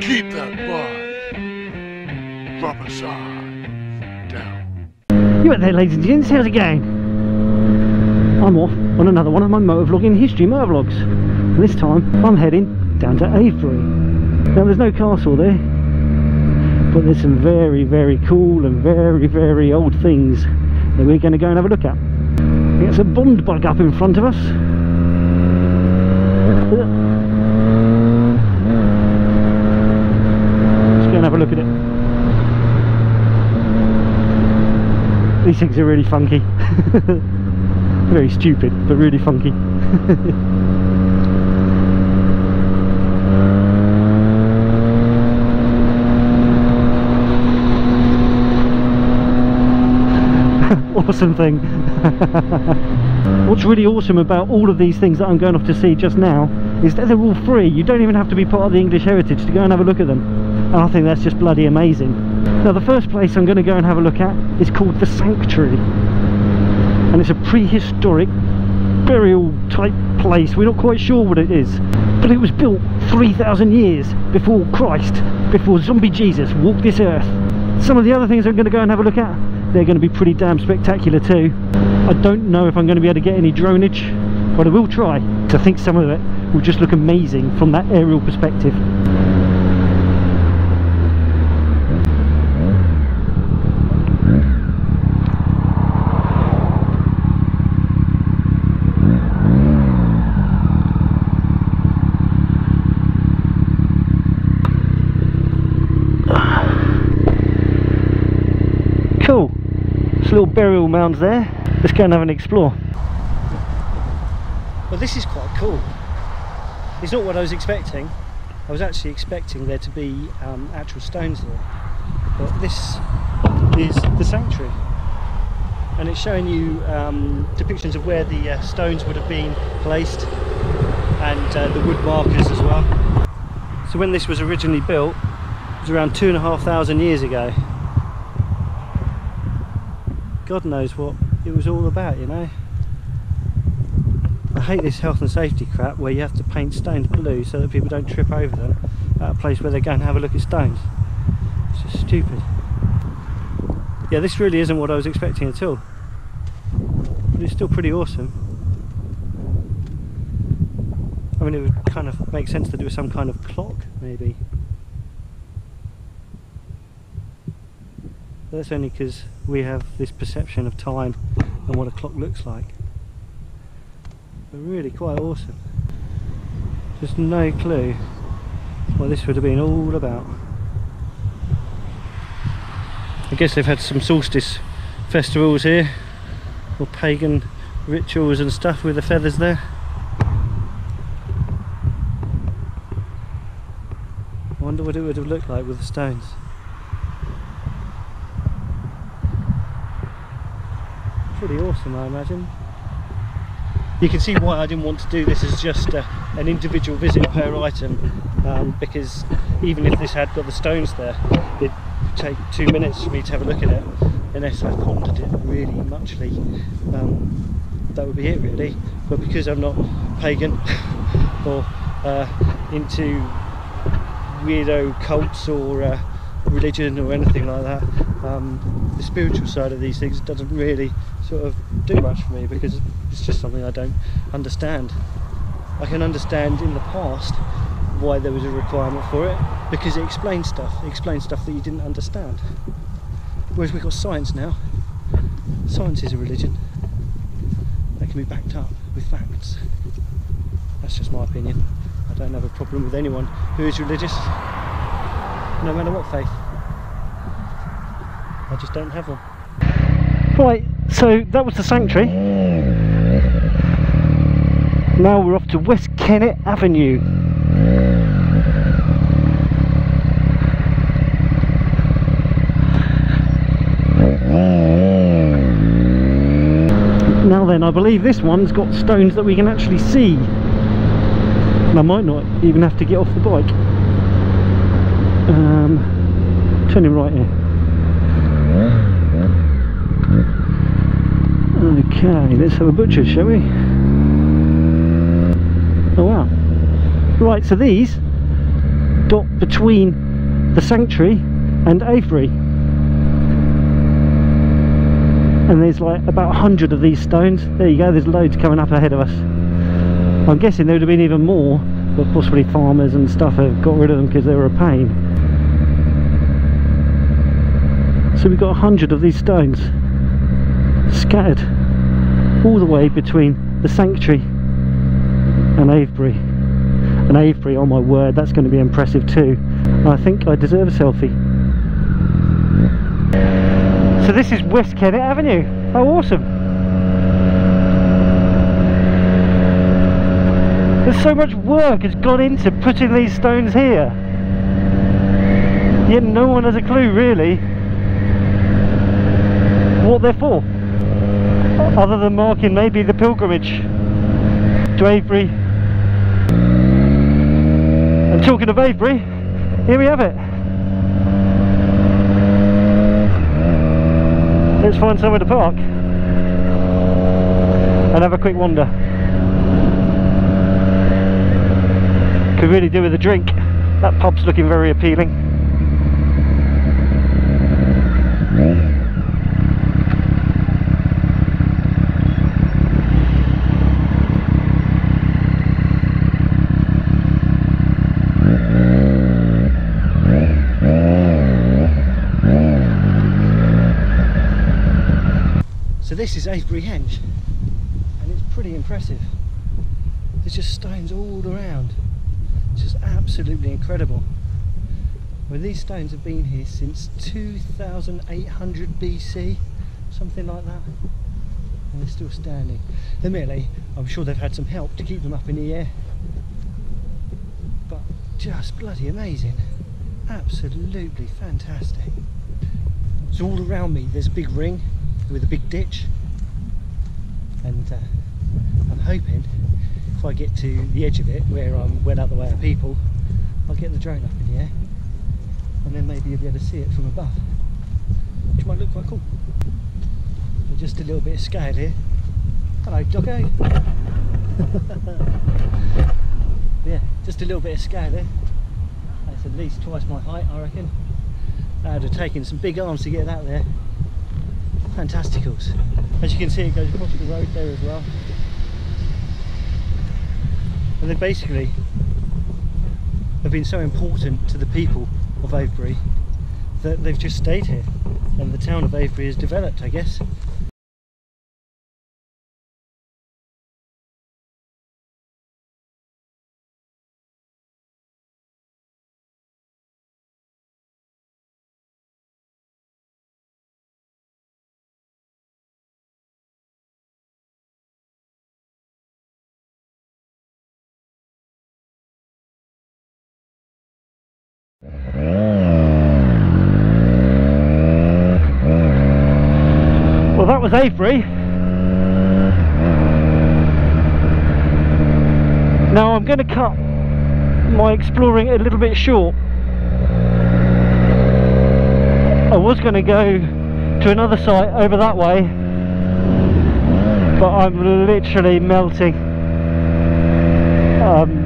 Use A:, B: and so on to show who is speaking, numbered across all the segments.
A: Keep that butt proper side down.
B: You right there ladies and gents, how's it going? I'm off on another one of my motovlogging history motovlogs. This time I'm heading down to Avebury. Now there's no castle there, but there's some very very cool and very very old things that we're going to go and have a look at. It's a bond bug up in front of us. Let's go and have a look at it. These things are really funky. Very stupid, but really funky. awesome thing. What's really awesome about all of these things that I'm going off to see just now is that they're all free. You don't even have to be part of the English heritage to go and have a look at them. And I think that's just bloody amazing. Now the first place I'm going to go and have a look at is called The Sanctuary. And it's a prehistoric burial type place. We're not quite sure what it is. But it was built 3,000 years before Christ, before zombie Jesus walked this earth. Some of the other things I'm going to go and have a look at they're going to be pretty damn spectacular too. I don't know if I'm going to be able to get any droneage, but I will try. I think some of it will just look amazing from that aerial perspective. Cool. There's little burial mounds there. Let's go and have an explore. Well, this is quite cool. It's not what I was expecting. I was actually expecting there to be um, actual stones there. But this is the sanctuary. And it's showing you um, depictions of where the uh, stones would have been placed and uh, the wood markers as well. So when this was originally built, it was around two and a half thousand years ago. God knows what it was all about, you know. I hate this health and safety crap where you have to paint stones blue so that people don't trip over them at a place where they go and have a look at stones. It's just stupid. Yeah, this really isn't what I was expecting at all. But it's still pretty awesome. I mean, it would kind of make sense that it was some kind of clock, maybe. But that's only because we have this perception of time and what a clock looks like. But really quite awesome. Just no clue what this would have been all about. I guess they've had some solstice festivals here, or pagan rituals and stuff with the feathers there. I wonder what it would have looked like with the stones. Pretty awesome I imagine. You can see why I didn't want to do this as just a, an individual visit per item um, because even if this had got the stones there it'd take two minutes for me to have a look at it unless I pondered it really muchly um, that would be it really but because I'm not pagan or uh, into weirdo cults or uh, religion or anything like that um, the spiritual side of these things doesn't really sort of do much for me because it's just something I don't understand. I can understand in the past why there was a requirement for it because it explains stuff. It explains stuff that you didn't understand. Whereas we've got science now. Science is a religion that can be backed up with facts. That's just my opinion. I don't have a problem with anyone who is religious, no matter what faith. I just don't have one. Right, so that was the sanctuary. Now we're off to West Kennet Avenue. Now then, I believe this one's got stones that we can actually see. And I might not even have to get off the bike. Um, turning right here. Okay, let's have a butcher, shall we? Oh wow. Right, so these dot between the sanctuary and Avebury And there's like about a hundred of these stones. There you go, there's loads coming up ahead of us. I'm guessing there would have been even more, but possibly farmers and stuff have got rid of them because they were a pain. So we've got a hundred of these stones scattered all the way between the sanctuary and Avebury. And Avebury, oh my word, that's going to be impressive too. I think I deserve a selfie. So this is West Kennet Avenue. How awesome. There's so much work has gone into putting these stones here. Yet no one has a clue really what they're for. Other than marking maybe the pilgrimage to Avebury. And talking of Avebury, here we have it. Let's find somewhere to park and have a quick wander. Could really do with a drink. That pub's looking very appealing. So this is Avebury Henge and it's pretty impressive. There's just stones all around. It's just absolutely incredible. Well these stones have been here since 2800 BC, something like that. And they're still standing. Admittedly, I'm sure they've had some help to keep them up in the air. But just bloody amazing. Absolutely fantastic. So all around me there's a big ring with a big ditch. And uh, I'm hoping if I get to the edge of it where I'm well out the way of people I'll get the drone up in the air. And then maybe you'll be able to see it from above which might look quite cool. But just a little bit of scale here. Hello doggo. Yeah just a little bit of scale here that's at least twice my height I reckon. That would have taken some big arms to get that there fantasticals. As you can see it goes across the road there as well. And they basically have been so important to the people of Avebury that they've just stayed here and the town of Avebury has developed I guess. That. Now I'm going to cut my exploring a little bit short. I was going to go to another site over that way but I'm literally melting. Um,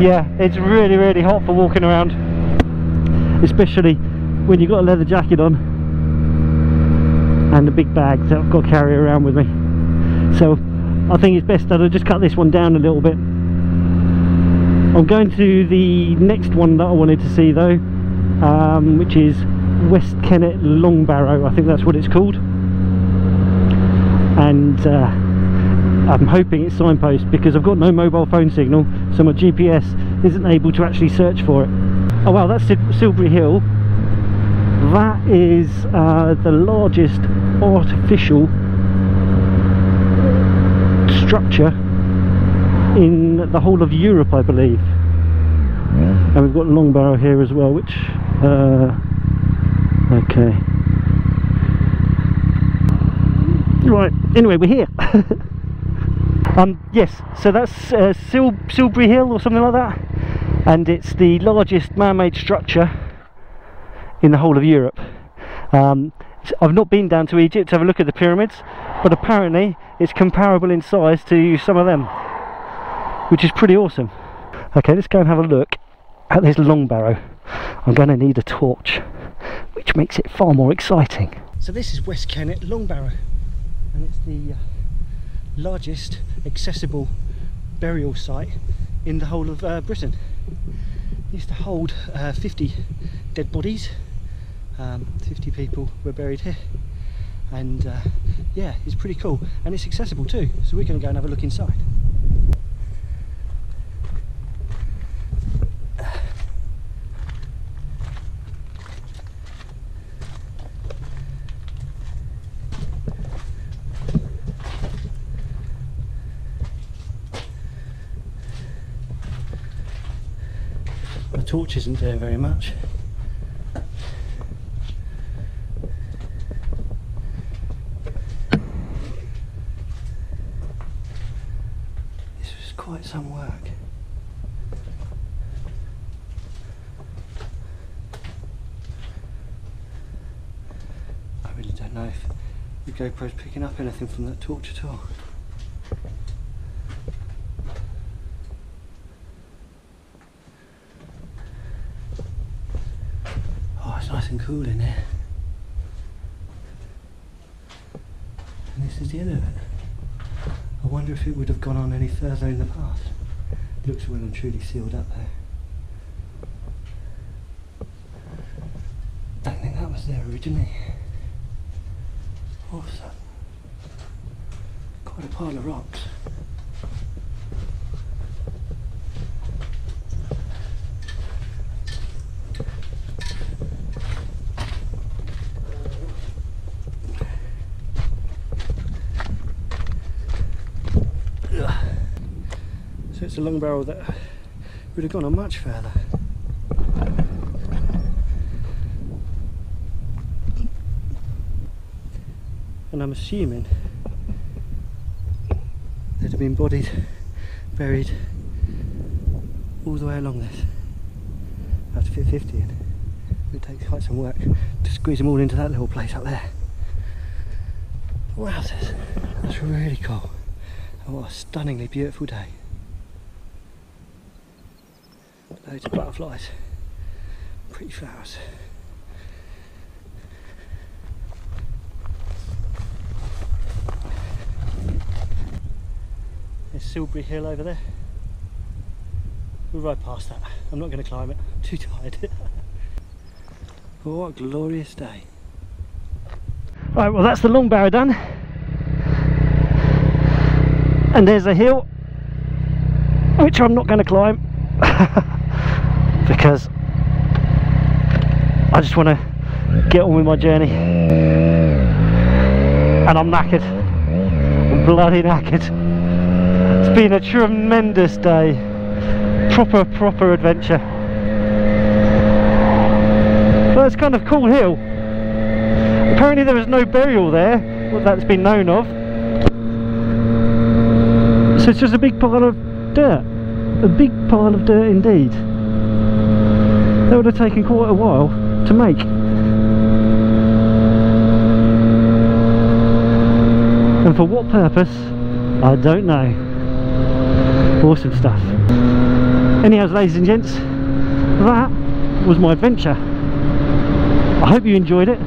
B: yeah, it's really really hot for walking around especially when you've got a leather jacket on and a big bag that I've got to carry around with me. So I think it's best that I just cut this one down a little bit. I'm going to the next one that I wanted to see though um, which is West Kennet Long Barrow I think that's what it's called. And uh, I'm hoping it's signpost because I've got no mobile phone signal so my GPS isn't able to actually search for it. Oh wow that's Silbury Hill that is uh, the largest artificial structure in the whole of Europe I believe. And we've got Long Barrow here as well which uh, okay. Right anyway we're here. Um yes so that's uh, Sil Silbury Hill or something like that. And it's the largest man-made structure in the whole of Europe um, I've not been down to Egypt to have a look at the pyramids but apparently it's comparable in size to some of them which is pretty awesome okay let's go and have a look at this long barrow, I'm going to need a torch, which makes it far more exciting. So this is West Kennet Long Barrow, and it's the uh, largest accessible burial site in the whole of uh, Britain. It used to hold uh, 50 dead bodies. Um, 50 people were buried here, and uh, yeah, it's pretty cool, and it's accessible too. So we're going to go and have a look inside. The torch isn't doing very much. This was quite some work. I really don't know if the GoPro's picking up anything from that torch at all. Oh, it's nice and cool in here. And this is the end of it. I wonder if it would have gone on any further in the past. looks well and truly sealed up there. Don't think that was there originally. Awesome. Quite a pile of rocks. So it's a long barrow that would have gone on much further. And I'm assuming there'd have been bodied, buried all the way along this. I to fit 50 in. It takes quite some work to squeeze them all into that little place up there. Wowzers, that's really cool. And what a stunningly beautiful day. Loads of butterflies, pretty flowers. There's Silbury Hill over there. We'll ride past that. I'm not going to climb it, I'm too tired. what a glorious day. Right, well that's the long barrow done. And there's a hill, which I'm not going to climb. because I just want to get on with my journey and I'm knackered I'm bloody knackered it's uh, been a tremendous day proper proper adventure but it's kind of cool hill apparently there is no burial there well, that's been known of so it's just a big pile of dirt a big pile of dirt indeed. That would have taken quite a while to make. And for what purpose, I don't know. Awesome stuff. Anyhow, ladies and gents, that was my adventure. I hope you enjoyed it.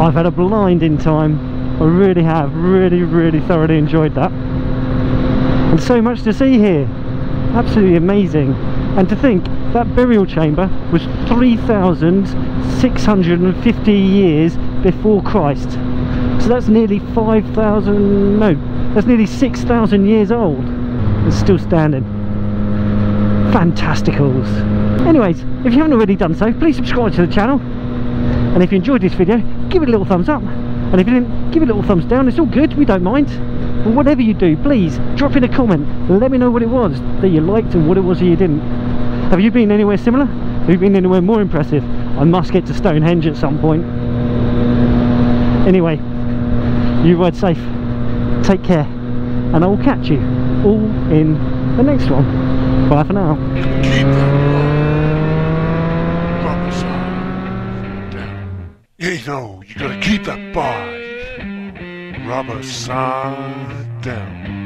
B: I've had a blinding time. I really have, really, really thoroughly enjoyed that. And so much to see here absolutely amazing and to think that burial chamber was 3,650 years before Christ so that's nearly 5,000 no that's nearly 6,000 years old it's still standing. Fantasticals. Anyways if you haven't already done so please subscribe to the channel. And if you enjoyed this video give it a little thumbs up. And if you didn't give it a little thumbs down. It's all good we don't mind. But whatever you do please drop in a comment. Let me know what it was that you liked and what it was that you didn't. Have you been anywhere similar? Have you been anywhere more impressive? I must get to stonehenge at some point. Anyway you ride safe. Take care. And i will catch you all in the next one bye for now.
A: You know, you gotta keep that bar. Rubber sign down.